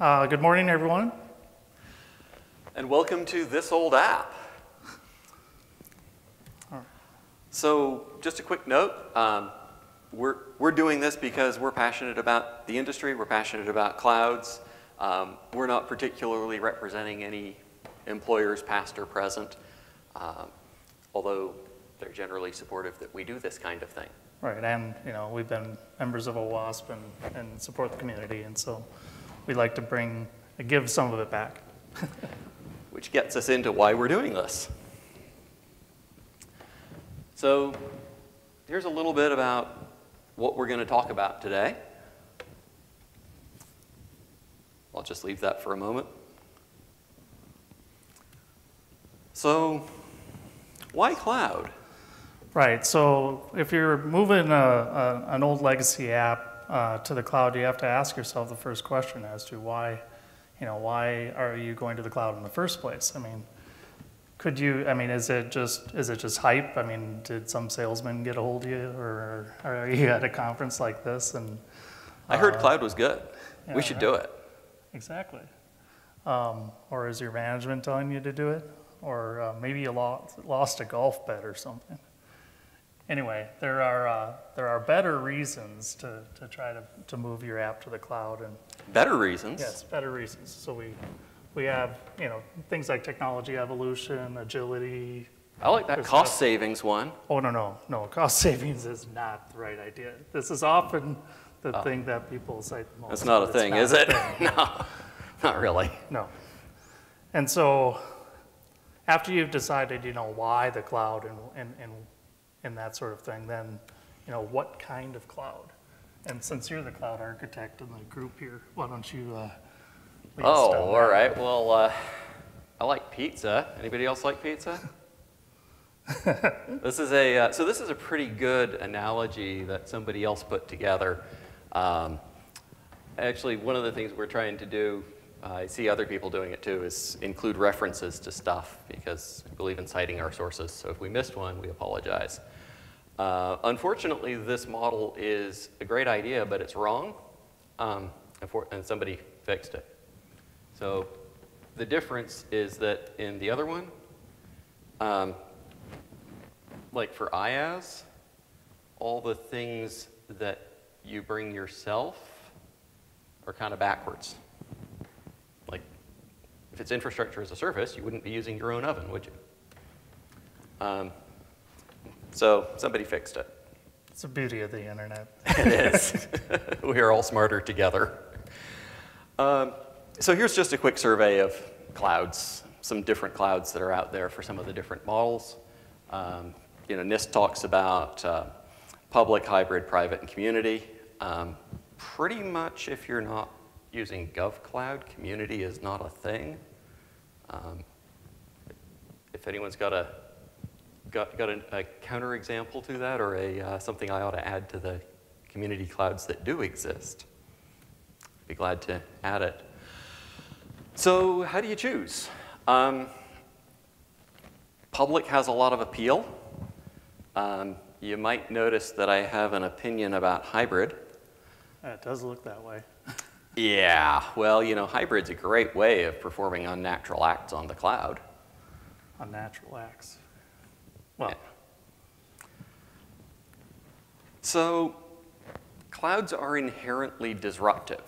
Uh, good morning, everyone. And welcome to This Old App. So, just a quick note um, we're, we're doing this because we're passionate about the industry, we're passionate about clouds. Um, we're not particularly representing any employers, past or present, um, although they're generally supportive that we do this kind of thing. Right, and you know we've been members of OWASP and, and support the community, and so we'd like to bring give some of it back. Which gets us into why we're doing this. So here's a little bit about what we're going to talk about today. I'll just leave that for a moment. So, why cloud? Right, so if you're moving a, a, an old legacy app uh, to the cloud, you have to ask yourself the first question as to why, you know, why are you going to the cloud in the first place? I mean, could you, I mean, is it just, is it just hype? I mean, did some salesman get a hold of you or are you at a conference like this and? I heard uh, cloud was good. Yeah, we should right. do it. Exactly. Um, or is your management telling you to do it? Or uh, maybe you lost, lost a golf bet or something. Anyway, there are, uh, there are better reasons to, to try to, to move your app to the cloud. and Better reasons? Yes, better reasons. So we, we have, you know, things like technology evolution, agility. I like that cost savings one. Oh, no, no, no. Cost savings is not the right idea. This is often the Oh. thing that people cite the most. That's not a it's thing, not is a it? thing. no, not really. No. And so after you've decided, you know, why the cloud and, and, and, and that sort of thing, then, you know, what kind of cloud? And since you're the cloud architect in the group here, why don't you, uh, Oh, all that? right. Well, uh, I like pizza. Anybody else like pizza? this is a uh, so this is a pretty good analogy that somebody else put together. Um, actually, one of the things we're trying to do, uh, I see other people doing it too, is include references to stuff because I believe in citing our sources. So if we missed one, we apologize. Uh, unfortunately, this model is a great idea, but it's wrong, um, and, for, and somebody fixed it. So the difference is that in the other one, um, like for IaaS, all the things that you bring yourself are kind of backwards. Like if it's infrastructure as a service, you wouldn't be using your own oven, would you? Um, so somebody fixed it. It's the beauty of the internet. It is. we are all smarter together. Um, so here's just a quick survey of clouds, some different clouds that are out there for some of the different models. Um, you know, NIST talks about uh, public, hybrid, private, and community. Um, pretty much if you're not using GovCloud, community is not a thing. Um, if anyone's got a got, got a, a counterexample to that or a, uh, something I ought to add to the community clouds that do exist, I'd be glad to add it. So how do you choose? Um, public has a lot of appeal. Um, you might notice that I have an opinion about hybrid. It does look that way. Yeah, well, you know, hybrid's a great way of performing unnatural acts on the cloud. Unnatural acts. Well, So, clouds are inherently disruptive.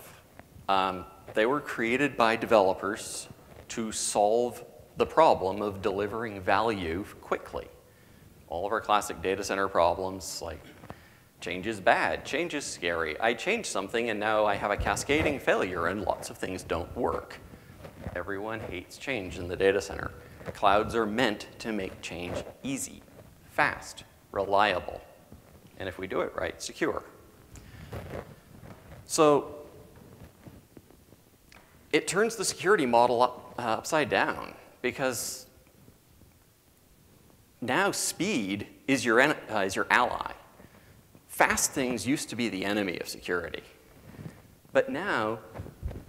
Um, they were created by developers to solve the problem of delivering value quickly. All of our classic data center problems, like change is bad, change is scary. I changed something and now I have a cascading failure and lots of things don't work. Everyone hates change in the data center. Clouds are meant to make change easy, fast, reliable, and if we do it right, secure. So it turns the security model up, uh, upside down because now speed is your, uh, is your ally. Fast things used to be the enemy of security. But now,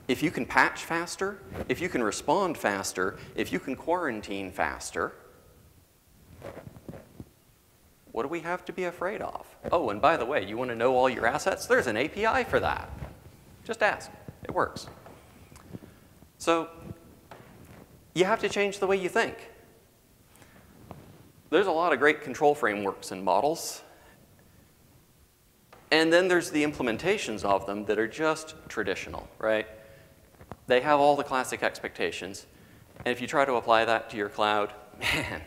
if you can patch faster, if you can respond faster, if you can quarantine faster, what do we have to be afraid of? Oh, and by the way, you want to know all your assets? There's an API for that. Just ask. It works. So you have to change the way you think. There's a lot of great control frameworks and models. And then there's the implementations of them that are just traditional, right? They have all the classic expectations. And if you try to apply that to your cloud, man,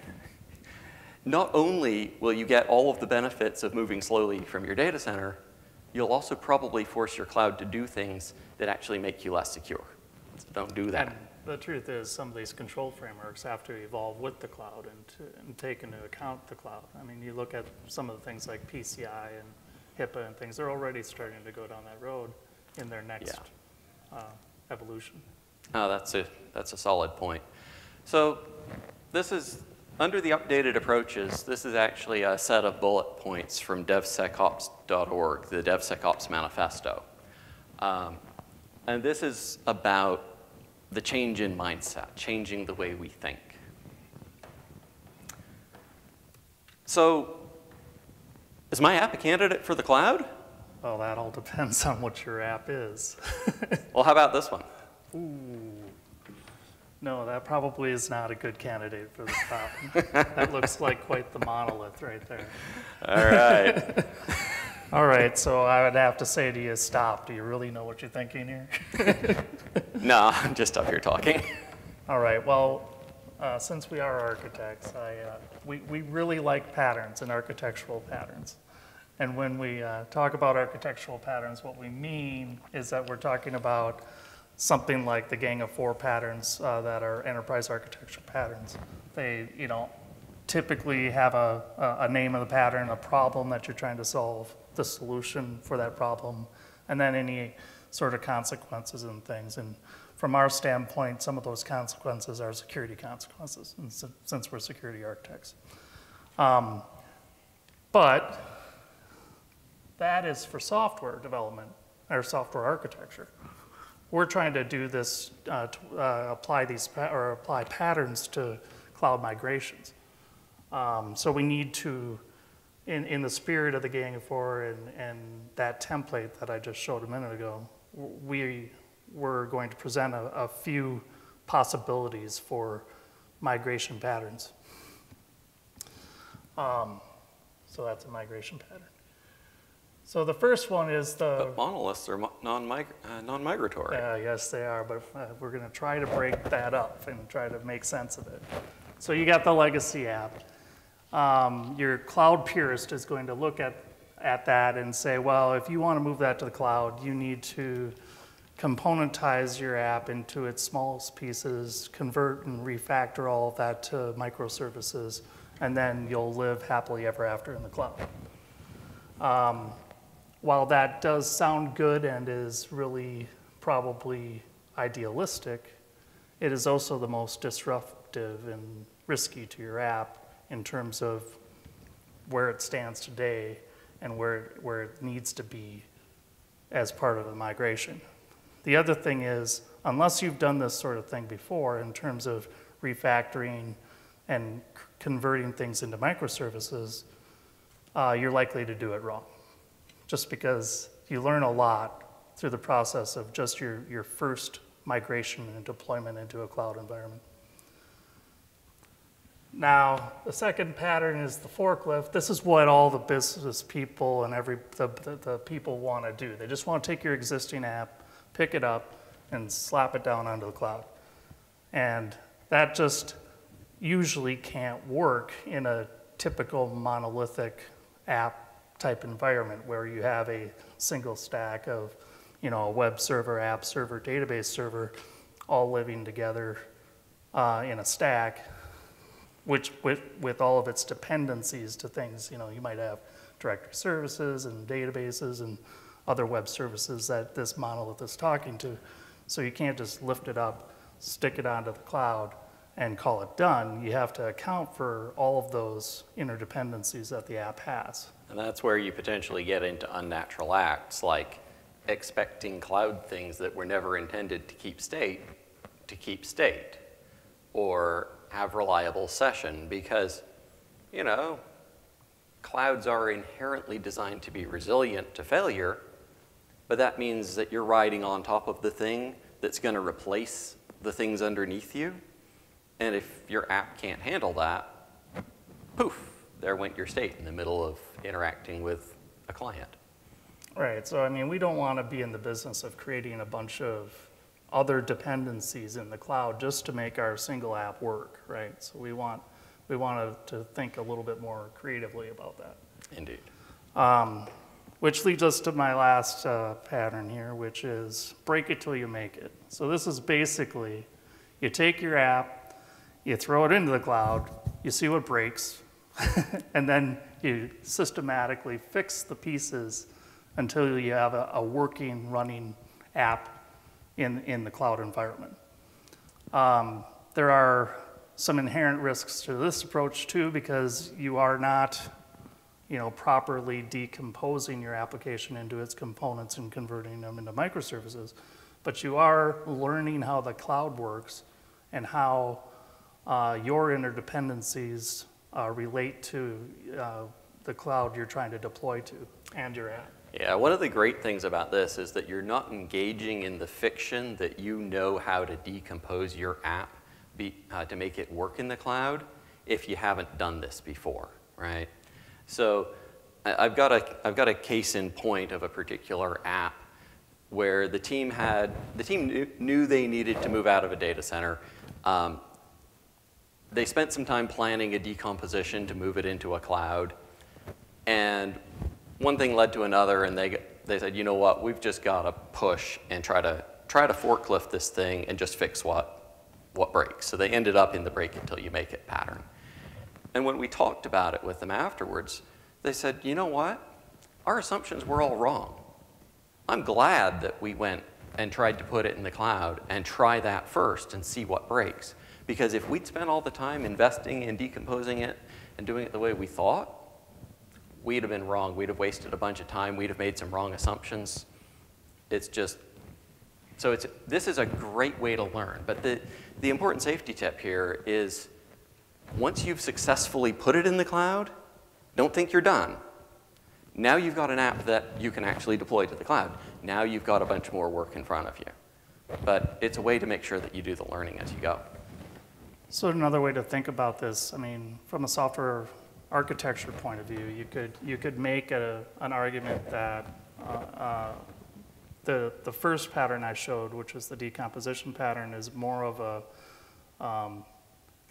not only will you get all of the benefits of moving slowly from your data center, you'll also probably force your cloud to do things that actually make you less secure. So don't do that. And the truth is, some of these control frameworks have to evolve with the cloud and, to, and take into account the cloud. I mean, you look at some of the things like PCI and HIPAA and things, they're already starting to go down that road in their next uh, evolution. Oh, that's a, that's a solid point. So this is, under the updated approaches, this is actually a set of bullet points from devsecops.org, the DevSecOps Manifesto. Um, and this is about the change in mindset, changing the way we think. So, is my app a candidate for the cloud? Well, that all depends on what your app is. well, how about this one? Ooh. No, that probably is not a good candidate for the cloud. that looks like quite the monolith right there. All right. All right, so I would have to say to you, stop. Do you really know what you're thinking here? no, I'm just up here talking. All right, well, uh, since we are architects, I, uh, we, we really like patterns and architectural patterns. And when we uh, talk about architectural patterns, what we mean is that we're talking about something like the Gang of Four patterns uh, that are enterprise architecture patterns. They, you know, typically have a, a name of the pattern, a problem that you're trying to solve, the solution for that problem, and then any sort of consequences and things. And from our standpoint, some of those consequences are security consequences, since we're security architects. Um, but that is for software development or software architecture. We're trying to do this, uh, to, uh, apply these or apply patterns to cloud migrations. Um, so we need to in, in the spirit of the Gang of Four and, and that template that I just showed a minute ago, we were going to present a, a few possibilities for migration patterns. Um, so that's a migration pattern. So the first one is the. But monoliths are non-migratory. Uh, non uh, yes, they are, but uh, we're going to try to break that up and try to make sense of it. So you got the legacy app um, your cloud purist is going to look at, at that and say, well, if you want to move that to the cloud, you need to componentize your app into its smallest pieces, convert and refactor all of that to microservices, and then you'll live happily ever after in the cloud. Um, while that does sound good and is really probably idealistic, it is also the most disruptive and risky to your app in terms of where it stands today and where, where it needs to be as part of the migration. The other thing is, unless you've done this sort of thing before in terms of refactoring and converting things into microservices, uh, you're likely to do it wrong. Just because you learn a lot through the process of just your, your first migration and deployment into a cloud environment. Now, the second pattern is the forklift. This is what all the business people and every the, the, the people want to do. They just want to take your existing app, pick it up, and slap it down onto the cloud. And that just usually can't work in a typical monolithic app type environment where you have a single stack of, you know, a web server, app server, database server, all living together uh, in a stack which with, with all of its dependencies to things, you know, you might have directory services and databases and other web services that this monolith is talking to. So you can't just lift it up, stick it onto the cloud, and call it done. You have to account for all of those interdependencies that the app has. And that's where you potentially get into unnatural acts like expecting cloud things that were never intended to keep state to keep state, or have reliable session because, you know, clouds are inherently designed to be resilient to failure, but that means that you're riding on top of the thing that's going to replace the things underneath you. And if your app can't handle that, poof, there went your state in the middle of interacting with a client. Right, so I mean, we don't want to be in the business of creating a bunch of other dependencies in the cloud just to make our single app work, right? So we want, we want to think a little bit more creatively about that. Indeed. Um, which leads us to my last uh, pattern here, which is break it till you make it. So this is basically, you take your app, you throw it into the cloud, you see what breaks, and then you systematically fix the pieces until you have a, a working, running app in, in the cloud environment. Um, there are some inherent risks to this approach too, because you are not you know, properly decomposing your application into its components and converting them into microservices. But you are learning how the cloud works and how uh, your interdependencies uh, relate to uh, the cloud you're trying to deploy to and your app. Yeah, one of the great things about this is that you're not engaging in the fiction that you know how to decompose your app be, uh, to make it work in the cloud if you haven't done this before, right? So I've got a, I've got a case in point of a particular app where the team had, the team knew, knew they needed to move out of a data center. Um, they spent some time planning a decomposition to move it into a cloud. And one thing led to another, and they, they said, you know what, we've just got to push and try to, try to forklift this thing and just fix what, what breaks. So they ended up in the break until you make it pattern. And when we talked about it with them afterwards, they said, you know what? Our assumptions were all wrong. I'm glad that we went and tried to put it in the cloud and try that first and see what breaks. Because if we'd spent all the time investing in decomposing it and doing it the way we thought, we'd have been wrong. We'd have wasted a bunch of time. We'd have made some wrong assumptions. It's just, so it's, this is a great way to learn. But the, the important safety tip here is once you've successfully put it in the cloud, don't think you're done. Now you've got an app that you can actually deploy to the cloud. Now you've got a bunch more work in front of you. But it's a way to make sure that you do the learning as you go. So another way to think about this, I mean, from a software architecture point of view, you could, you could make a, an argument that uh, uh, the, the first pattern I showed, which was the decomposition pattern, is more of a um,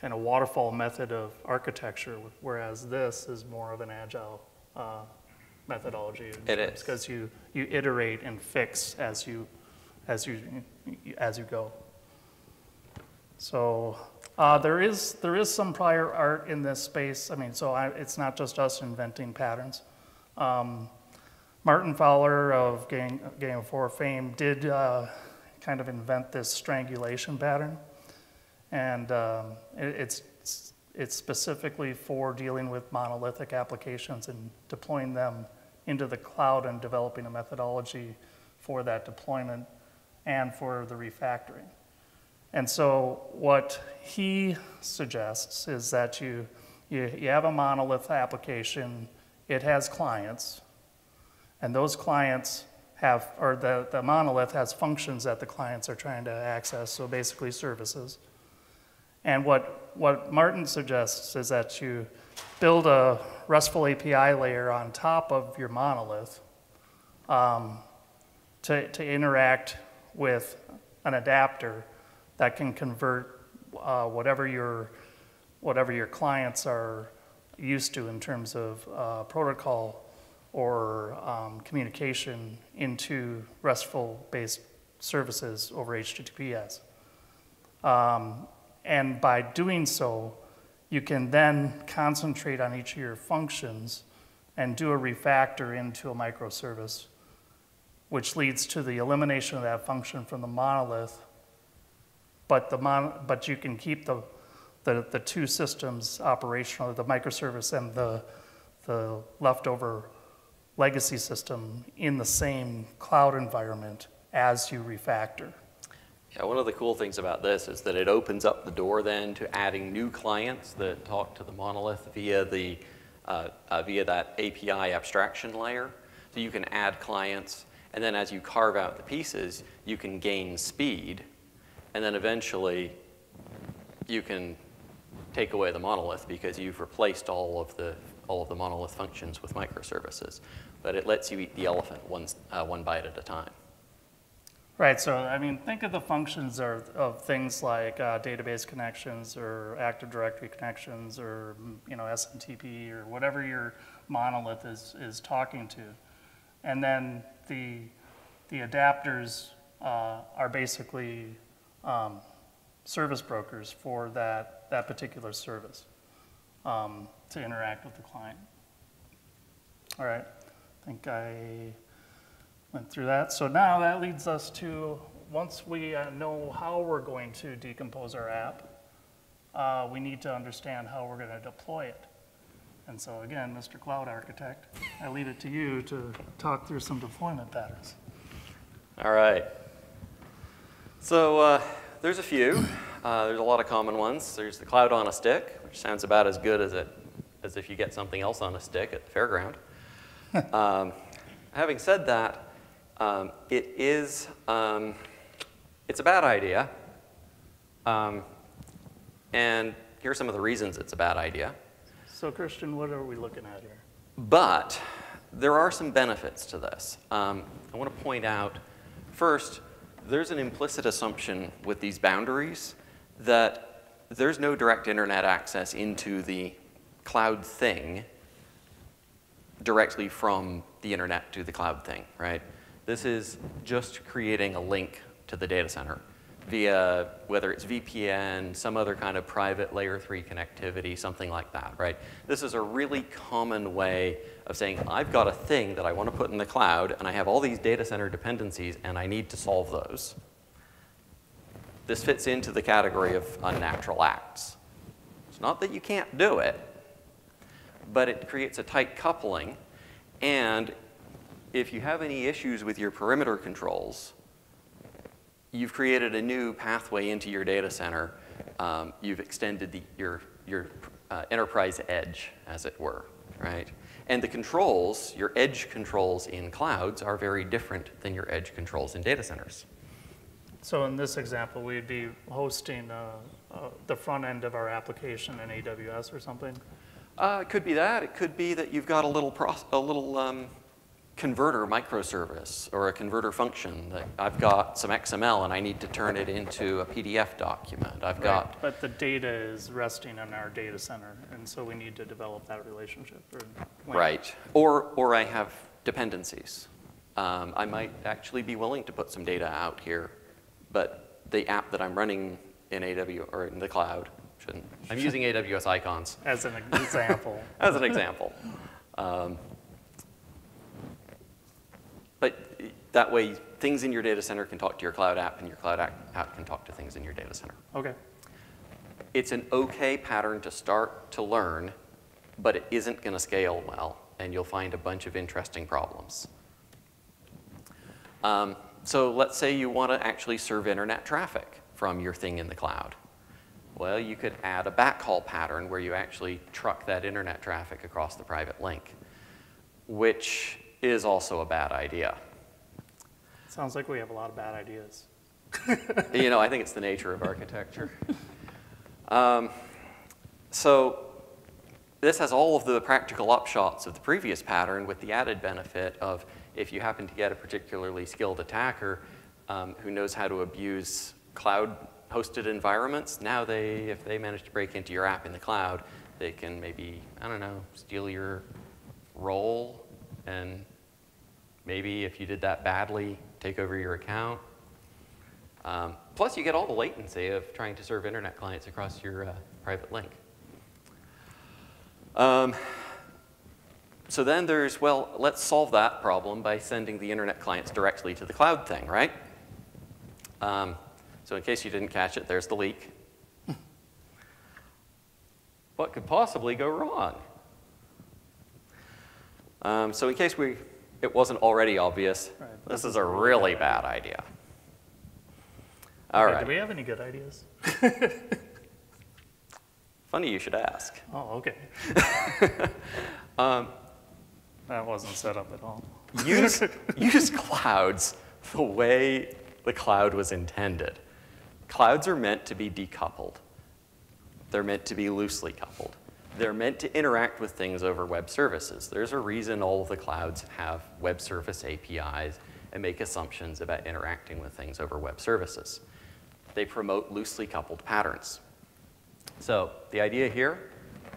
kind of waterfall method of architecture, whereas this is more of an agile uh, methodology. It is because you you iterate and fix as you as you as you go. So uh, there is there is some prior art in this space. I mean, so I, it's not just us inventing patterns. Um, Martin Fowler of Game, Gang of Four fame did uh, kind of invent this strangulation pattern. And um, it, it's, it's specifically for dealing with monolithic applications and deploying them into the cloud and developing a methodology for that deployment and for the refactoring. And so what he suggests is that you, you, you have a monolith application, it has clients, and those clients have, or the, the monolith has functions that the clients are trying to access, so basically services. And what, what Martin suggests is that you build a RESTful API layer on top of your monolith um, to, to interact with an adapter that can convert uh, whatever, your, whatever your clients are used to in terms of uh, protocol or um, communication into RESTful-based services over HTTPS. Um, and by doing so, you can then concentrate on each of your functions and do a refactor into a microservice, which leads to the elimination of that function from the monolith. But, the mon but you can keep the, the, the two systems operational, the microservice and the, the leftover legacy system in the same cloud environment as you refactor. Yeah, one of the cool things about this is that it opens up the door then to adding new clients that talk to the monolith via the uh, uh, via that API abstraction layer. So you can add clients, and then as you carve out the pieces, you can gain speed. And then eventually you can take away the monolith because you've replaced all of the all of the monolith functions with microservices. But it lets you eat the elephant one, uh, one bite at a time. Right, so I mean, think of the functions of, of things like uh, database connections or Active Directory connections or you know SMTP or whatever your monolith is, is talking to. And then the, the adapters uh, are basically um, service brokers for that, that particular service um, to interact with the client. All right, I think I went through that. So now that leads us to, once we uh, know how we're going to decompose our app, uh, we need to understand how we're going to deploy it. And so again, Mr. Cloud Architect, I leave it to you to talk through some deployment patterns. All right. So uh, there's a few. Uh, there's a lot of common ones. There's the cloud on a stick, which sounds about as good as it as if you get something else on a stick at the fairground. um, having said that, um, it is um, it's a bad idea. Um, and here are some of the reasons it's a bad idea. So Christian, what are we looking at here? But there are some benefits to this. Um, I want to point out, first, there's an implicit assumption with these boundaries that there's no direct internet access into the cloud thing directly from the internet to the cloud thing, right? This is just creating a link to the data center via whether it's VPN, some other kind of private layer three connectivity, something like that, right? This is a really common way of saying, I've got a thing that I want to put in the cloud, and I have all these data center dependencies, and I need to solve those. This fits into the category of unnatural acts. It's not that you can't do it, but it creates a tight coupling, and if you have any issues with your perimeter controls, you've created a new pathway into your data center. Um, you've extended the, your, your uh, enterprise edge, as it were, right? And the controls, your edge controls in clouds, are very different than your edge controls in data centers. So in this example, we'd be hosting uh, uh, the front end of our application in AWS or something? Uh, it could be that. It could be that you've got a little, a little um, converter microservice or a converter function that I've got some XML and I need to turn it into a PDF document. I've got. But the data is resting in our data center, and so we need to develop that relationship. Or right. Or, or I have dependencies. Um, I might actually be willing to put some data out here, but the app that I'm running in AWS or in the cloud shouldn't. I'm using AWS icons. As an example. As an example. Um, but that way, things in your data center can talk to your cloud app, and your cloud app can talk to things in your data center. Okay. It's an okay pattern to start to learn, but it isn't going to scale well, and you'll find a bunch of interesting problems. Um, so let's say you want to actually serve internet traffic from your thing in the cloud. Well, you could add a backhaul pattern where you actually truck that internet traffic across the private link, which is also a bad idea. Sounds like we have a lot of bad ideas. you know, I think it's the nature of architecture. Um, so this has all of the practical upshots of the previous pattern with the added benefit of if you happen to get a particularly skilled attacker um, who knows how to abuse cloud hosted environments, now they, if they manage to break into your app in the cloud, they can maybe, I don't know, steal your role and maybe if you did that badly, take over your account. Um, plus, you get all the latency of trying to serve internet clients across your uh, private link. Um, so then there's, well, let's solve that problem by sending the internet clients directly to the cloud thing, right? Um, so in case you didn't catch it, there's the leak. what could possibly go wrong? Um, so in case we, it wasn't already obvious, right, this is a really bad idea. All okay, right. Do we have any good ideas? Funny you should ask. Oh, okay. um, that wasn't set up at all. use, use clouds the way the cloud was intended. Clouds are meant to be decoupled. They're meant to be loosely coupled. They're meant to interact with things over web services. There's a reason all of the clouds have web service APIs and make assumptions about interacting with things over web services. They promote loosely coupled patterns. So the idea here,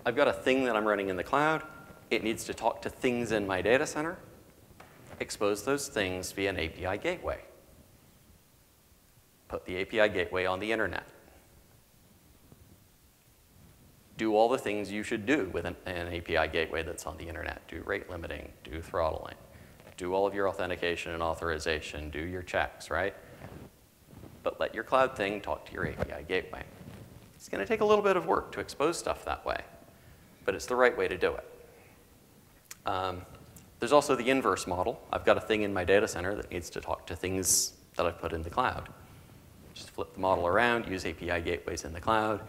I've got a thing that I'm running in the cloud. It needs to talk to things in my data center, expose those things via an API gateway. Put the API gateway on the internet. Do all the things you should do with an, an API gateway that's on the internet. Do rate limiting, do throttling, do all of your authentication and authorization, do your checks, right? But let your cloud thing talk to your API gateway. It's going to take a little bit of work to expose stuff that way, but it's the right way to do it. Um, there's also the inverse model. I've got a thing in my data center that needs to talk to things that I've put in the cloud. Just flip the model around, use API gateways in the cloud,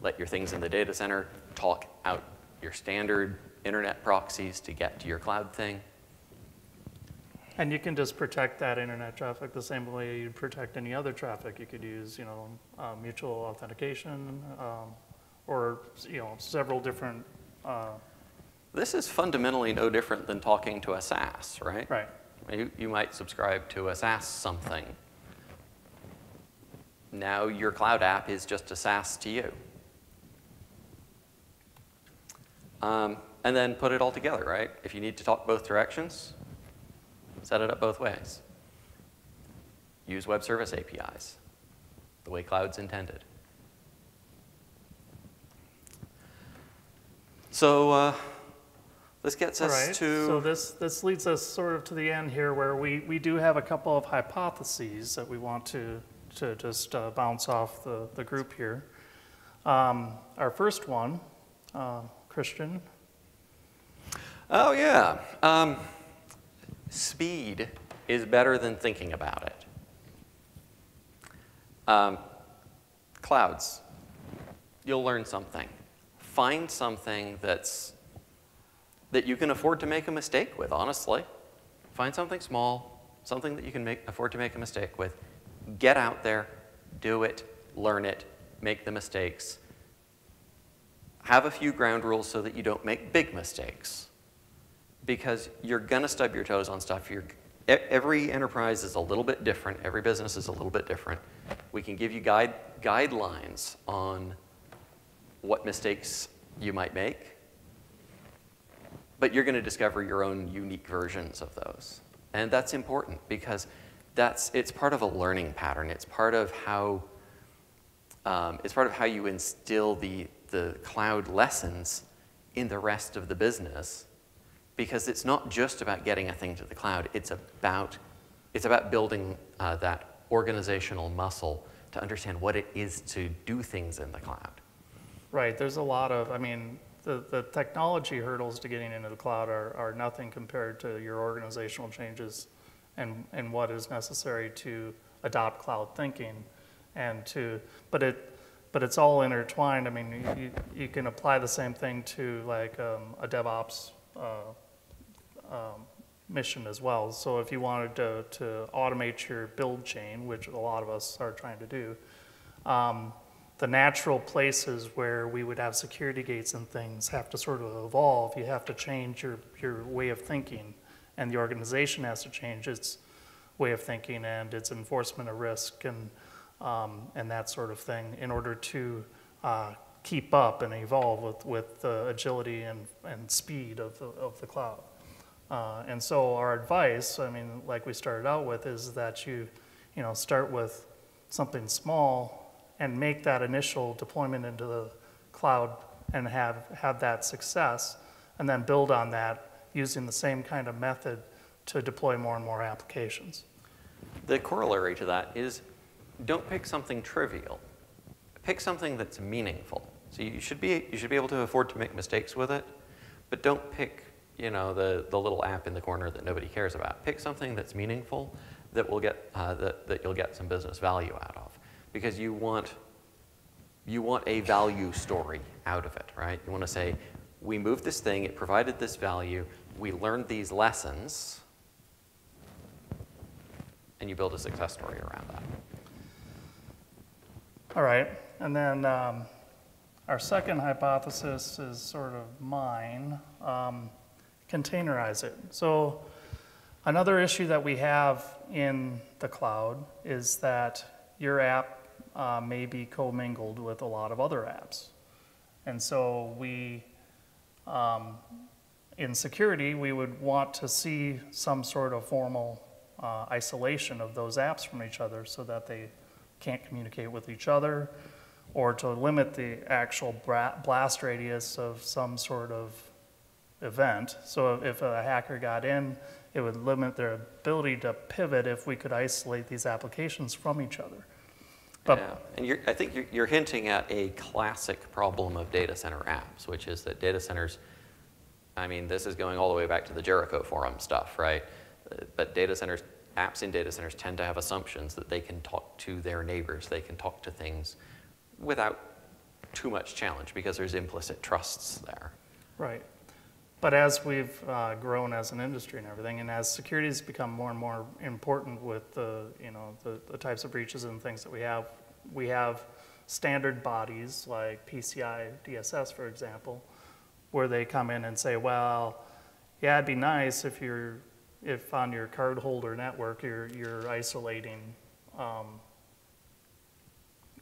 let your things in the data center talk out your standard internet proxies to get to your cloud thing. And you can just protect that internet traffic the same way you protect any other traffic. You could use, you know, uh, mutual authentication, um, or, you know, several different, uh, This is fundamentally no different than talking to a SaaS, right? right, You, you might subscribe to a SaaS something. Now your cloud app is just a SaaS to you. Um, and then put it all together, right? If you need to talk both directions, set it up both ways. Use web service APIs the way cloud's intended. So uh, this gets us right, to. so this, this leads us sort of to the end here where we, we do have a couple of hypotheses that we want to, to just uh, bounce off the, the group here. Um, Our first one, uh, Christian, Oh, yeah. Um, speed is better than thinking about it. Um, clouds, you'll learn something. Find something that's, that you can afford to make a mistake with, honestly. Find something small, something that you can make, afford to make a mistake with. Get out there, do it, learn it, make the mistakes. Have a few ground rules so that you don't make big mistakes because you're going to stub your toes on stuff. You're, every enterprise is a little bit different. Every business is a little bit different. We can give you guide, guidelines on what mistakes you might make, but you're going to discover your own unique versions of those. And that's important because that's, it's part of a learning pattern. It's part of how, um, it's part of how you instill the, the cloud lessons in the rest of the business because it's not just about getting a thing to the cloud. It's about, it's about building uh, that organizational muscle to understand what it is to do things in the cloud. Right, there's a lot of, I mean, the, the technology hurdles to getting into the cloud are, are nothing compared to your organizational changes and, and what is necessary to adopt cloud thinking and to, but it, but it's all intertwined. I mean, you, you can apply the same thing to like um, a DevOps uh, um, mission as well. So if you wanted to, to automate your build chain, which a lot of us are trying to do, um, the natural places where we would have security gates and things have to sort of evolve. You have to change your, your way of thinking, and the organization has to change its way of thinking and its enforcement of risk and, um, and that sort of thing in order to uh, keep up and evolve with, with the agility and, and speed of the, of the cloud. Uh, and so our advice, I mean, like we started out with, is that you, you know, start with something small and make that initial deployment into the cloud and have, have that success, and then build on that using the same kind of method to deploy more and more applications. The corollary to that is don't pick something trivial. Pick something that's meaningful. So you should be, you should be able to afford to make mistakes with it, but don't pick you know, the, the little app in the corner that nobody cares about. Pick something that's meaningful that, will get, uh, that, that you'll get some business value out of because you want, you want a value story out of it, right? You want to say, we moved this thing, it provided this value, we learned these lessons, and you build a success story around that. All right, and then um, our second hypothesis is sort of mine. Um, containerize it. So another issue that we have in the cloud is that your app uh, may be commingled with a lot of other apps, and so we. Um, in security, we would want to see some sort of formal uh, isolation of those apps from each other so that they can't communicate with each other or to limit the actual blast radius of some sort of event. So if a hacker got in, it would limit their ability to pivot if we could isolate these applications from each other. But Yeah, and I think you're, you're hinting at a classic problem of data center apps, which is that data centers, I mean, this is going all the way back to the Jericho Forum stuff, right? But data centers, apps in data centers tend to have assumptions that they can talk to their neighbors, they can talk to things without too much challenge because there's implicit trusts there. Right. But as we've uh, grown as an industry and everything, and as security has become more and more important with the, you know, the, the types of breaches and things that we have, we have standard bodies like PCI DSS, for example, where they come in and say, well, yeah, it'd be nice if you're, if on your cardholder network, you're, you're isolating um,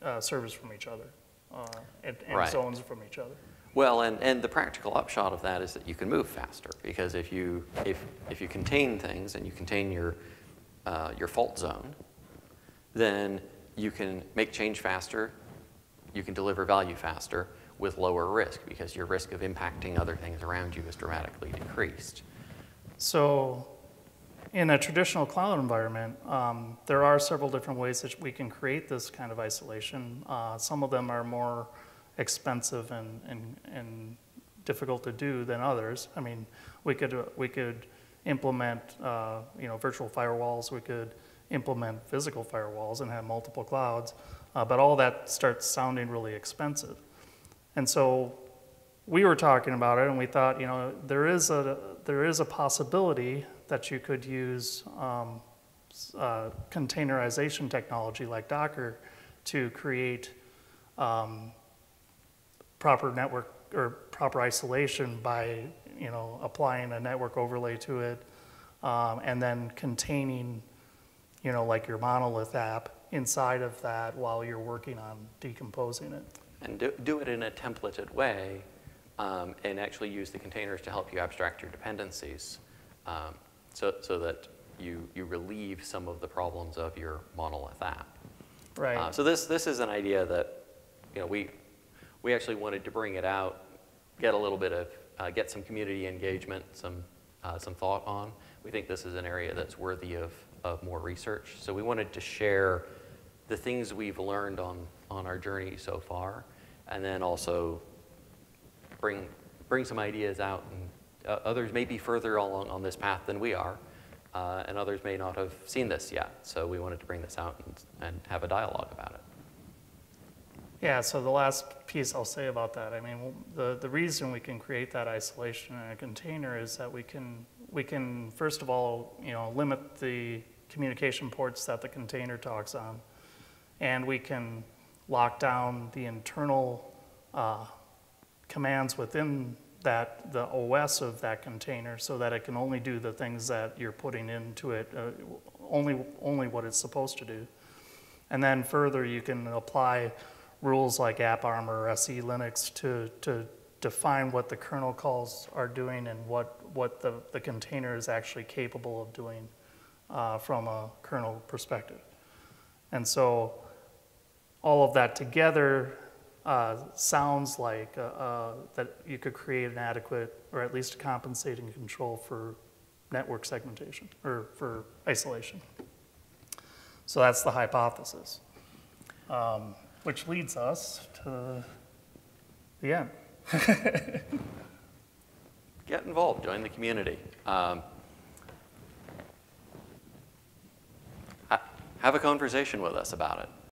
uh, servers from each other uh, and, and Right. zones from each other. Well, and, and the practical upshot of that is that you can move faster because if you, if, if you contain things and you contain your, uh, your fault zone, then you can make change faster, you can deliver value faster with lower risk because your risk of impacting other things around you is dramatically decreased. So, in a traditional cloud environment, um, there are several different ways that we can create this kind of isolation. Uh, some of them are more expensive and, and, and difficult to do than others. I mean, we could, uh, we could implement, uh, you know, virtual firewalls. We could implement physical firewalls and have multiple clouds. Uh, but all that starts sounding really expensive. And so we were talking about it and we thought, you know, there is a, there is a possibility that you could use um, uh, containerization technology like Docker to create um, proper network or proper isolation by, you know, applying a network overlay to it um, and then containing, you know, like your monolith app inside of that while you're working on decomposing it. And do, do it in a templated way um, and actually use the containers to help you abstract your dependencies um, so, so that you, you relieve some of the problems of your monolith app. Right. Uh, so this, this is an idea that, you know, we, we actually wanted to bring it out, get a little bit of, uh, get some community engagement, some, uh, some thought on. We think this is an area that's worthy of, of more research. So we wanted to share the things we've learned on, on our journey so far, and then also bring, bring some ideas out. And uh, others may be further along on this path than we are, uh, and others may not have seen this yet. So we wanted to bring this out and, and have a dialogue about it. Yeah, so the last piece I'll say about that, I mean, the, the reason we can create that isolation in a container is that we can, we can, first of all, you know, limit the communication ports that the container talks on. And we can lock down the internal uh, commands within that, the OS of that container so that it can only do the things that you're putting into it, uh, only, only what it's supposed to do. And then further, you can apply rules like AppArmor or SE Linux to, to define what the kernel calls are doing and what, what the, the container is actually capable of doing uh, from a kernel perspective. And so all of that together uh, sounds like uh, uh, that you could create an adequate or at least a compensating control for network segmentation or for isolation. So that's the hypothesis, um, which leads us to the end. Get involved, join the community. Um, have a conversation with us about it.